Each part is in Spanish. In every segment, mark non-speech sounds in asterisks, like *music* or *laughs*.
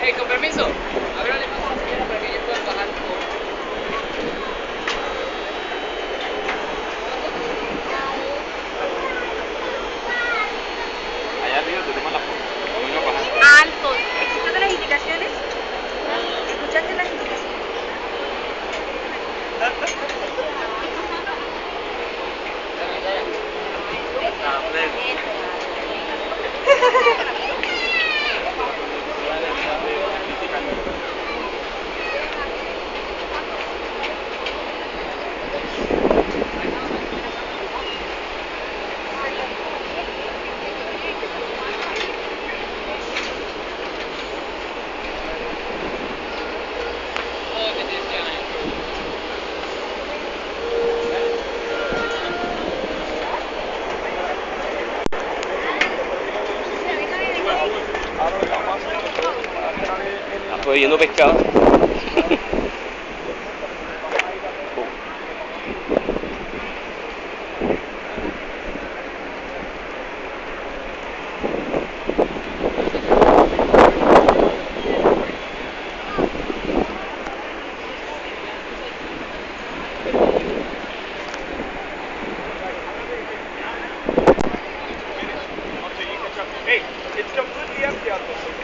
Hey, con permiso. 家のべっちゃう Hey, it's completely empty out this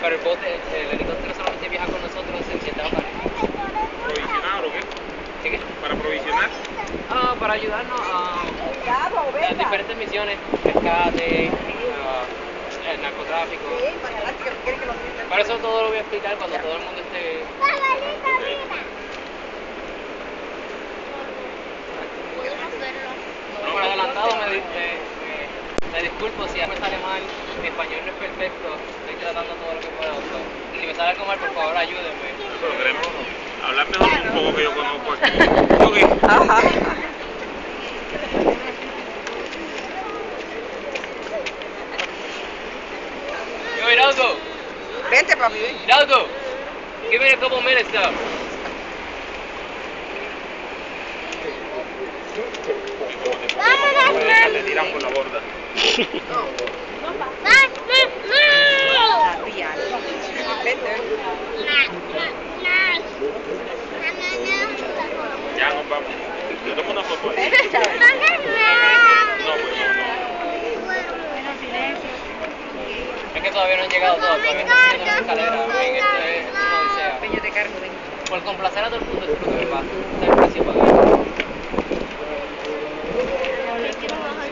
Pero el bote, el helicóptero solamente viaja con nosotros en ciertas ocasiones. ¿Provisionar o qué? ¿Para provisionar? Ah, para ayudarnos a las diferentes misiones, rescate, el narcotráfico. Por eso todo lo voy a explicar cuando todo el mundo esté... No, por adelantado me, di- me- me- me disculpo si algo me sale mal, mi español no es perfecto, estoy tratando todo lo que puedo. so, Si me sale algo mal, por favor ayúdenme. Pero queremos hablar mejor un poco que yo conozco aquí. Ok. Yo, Hidalgo, Vente, papi, ven. Hidalgo, give me a couple minutes though. Le tiran por la borda. Vente, vamos. Yo tomo una foto ahí. Vente, chaval. No, pues no, no. Es que todavía no han llegado todos, todavía están subiendo la escalera. Ven, esto es una odisea. Ven, yo te cargo, ven. Por complacer a todo el mundo, es lo que me pasa. Es el precio a pagar.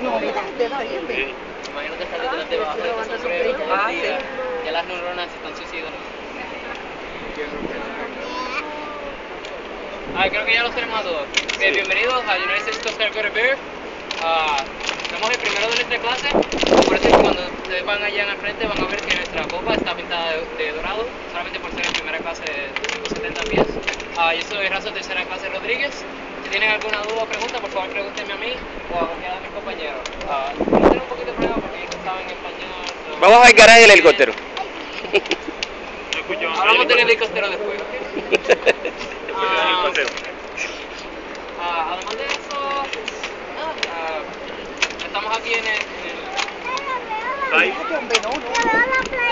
No, mira, te da bien, ven. Imagínate estar detrás de bajo de este sombrero Ah, el día. sí. Ya las neuronas se están suicidando. Ah, creo que ya los tenemos a todos. Ok, bienvenidos a United States Go to Bear. Ah, somos el primero de nuestra clase. Por eso cuando ustedes van allá al frente van a ver que nuestra copa está pintada de, de dorado, solamente por ser en primera clase de 170 pies. Ah, yo soy raza tercera clase Rodríguez. Si tienen alguna duda o pregunta, por favor pregúntenme a mí o a cualquiera de mis compañeros. Ah, vamos a tener un poquito de porque ellos saben español. Vamos al garaje del helicóptero. *laughs* Hablamos del helicóptero después. *laughs* Ah, además de eso, ah, estamos aquí en el,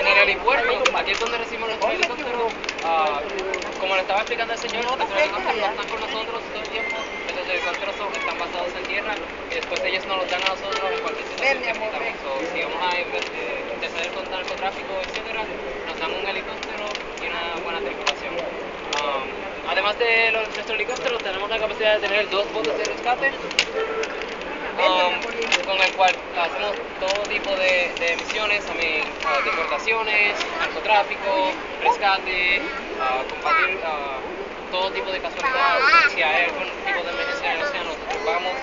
en el- helipuerto, aquí es donde recibimos nuestro helicóptero. Ah, como le estaba explicando el señor, nuestros helicópteros no están con nosotros todo el tiempo, nuestros helicópteros están basados en tierra y después ellos nos los dan a nosotros en cualquier situación que necesitamos. So, si vamos a eh, interceder con narcotráfico, etcétera, nos dan un helicóptero y una buena tripulación. Um, además de nuestro helicóptero, tenemos la capacidad de tener dos botes de rescate um, con el cual hacemos todo tipo de, de misiones, también ah, deportaciones, narcotráfico, rescate, ah, combatir ah, todo tipo de casualidad. Si hay algún tipo de emergencia en el océano, vamos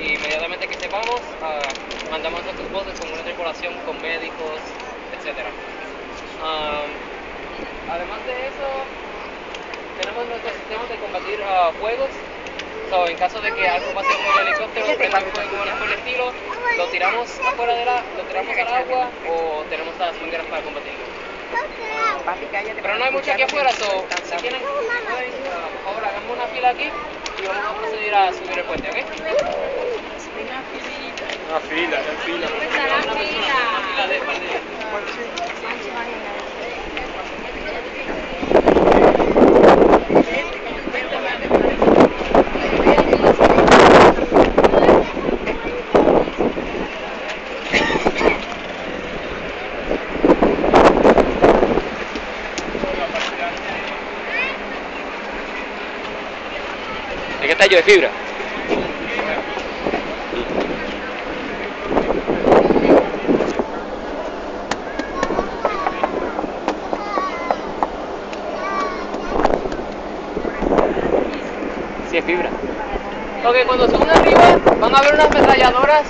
y inmediatamente que sepamos, ah, mandamos nuestros botes con una tripulación, con médicos, etc. además de eso, tenemos nuestro sistema de combatir ah, fuegos. So, en caso de que algo pase con el helicóptero, algo por el estilo, lo tiramos afuera de la, lo tiramos al agua o tenemos las mangueras para combatirlo. Pero no hay mucho aquí afuera, so, si quieren, pueden, ah, por favor, hagamos una fila aquí y vamos a proceder a subir el puente, ¿ok? Una fila, en fila. Una una fila. ¿De qué tallo de fibra? Sí, es fibra. Ok, cuando suban arriba van a ver unas ametralladoras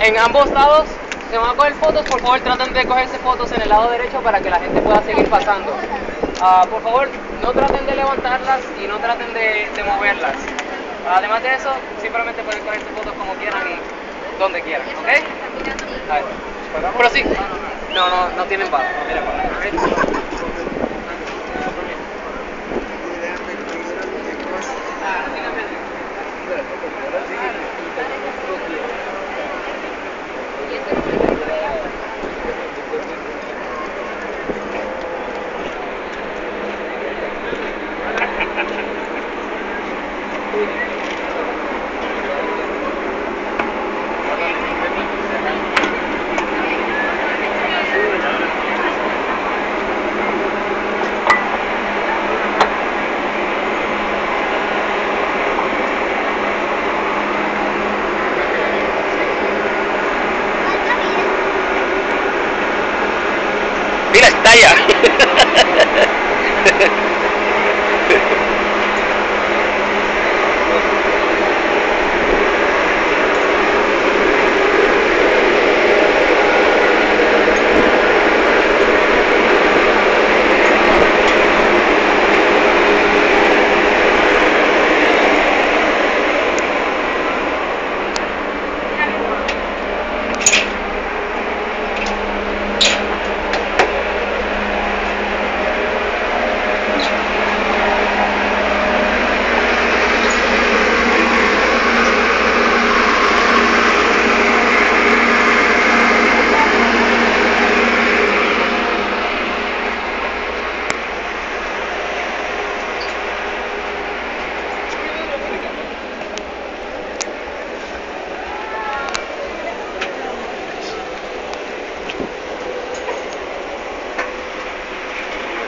en ambos lados. Se van a coger fotos, por favor traten de cogerse fotos en el lado derecho para que la gente pueda seguir pasando. Ah, por favor, no traten de levantarlas y no traten de, moverlas. Además de eso, simplemente pueden cogerse fotos como quieran y donde quieran, ¿ok? Pero sí, no, no, no tienen bala, no tienen bala. Mira, estalla. *laughs* Bacán.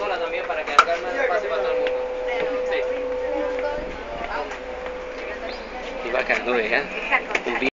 detrás de la consola también para que hagan más espacio para todo el mundo. Sí. Y ¿no ves? Un